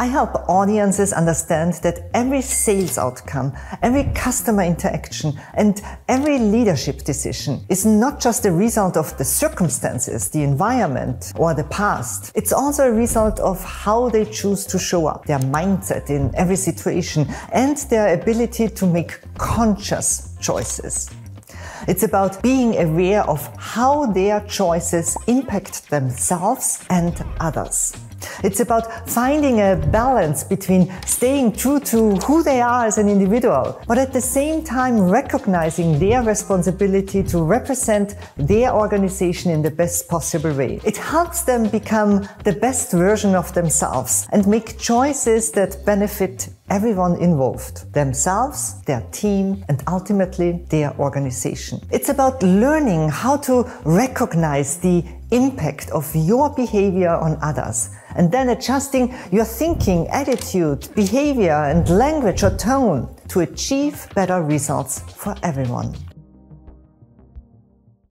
I help audiences understand that every sales outcome, every customer interaction, and every leadership decision is not just a result of the circumstances, the environment, or the past. It's also a result of how they choose to show up, their mindset in every situation, and their ability to make conscious choices. It's about being aware of how their choices impact themselves and others. It's about finding a balance between staying true to who they are as an individual, but at the same time recognizing their responsibility to represent their organization in the best possible way. It helps them become the best version of themselves and make choices that benefit everyone involved, themselves, their team, and ultimately their organization. It's about learning how to recognize the impact of your behavior on others and then adjusting your thinking, attitude, behavior, and language or tone to achieve better results for everyone.